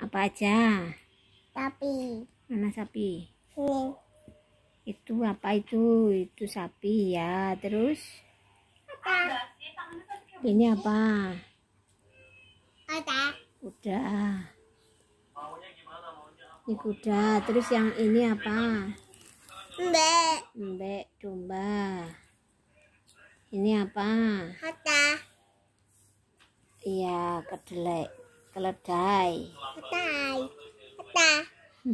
Apa aja? Tapi Mana sapi? ini Itu apa itu? Itu sapi ya. Terus ada ini apa? ada Kuda. Ini kuda. Terus yang ini apa? mbak Mbek domba. Ini apa? ada Iya, kedelai. Keledai. ada ada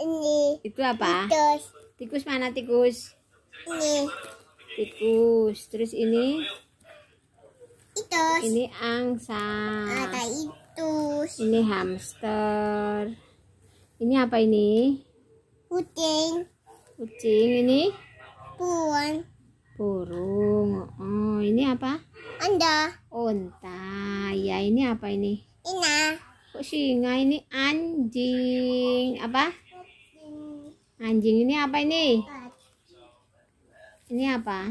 Ini. Itu apa? terus Tikus mana tikus? ini Tikus. Terus ini itu ini angsa. ada itu Ini hamster. Ini apa ini? kucing Kucing. Ini puan burung. Oh, ini apa? anda Unta. Ini apa ini? ina Kok singa ini anjing? Apa? Anjing ini apa ini? Ini apa?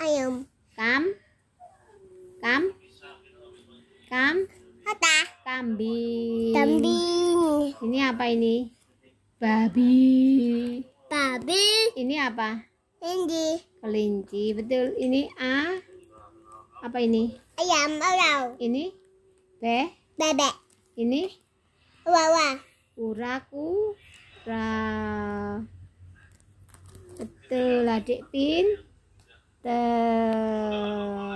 ayam Kam? Kam? Kam? ada Kambing. kambing Ini apa ini? Babi. babi Ini apa? ini Kelinci. Betul. Ini A. Apa ini? Ayam ayam Ini B. bebek Ini wawa uraku ra. Betul, adik pinter. Hmm, ada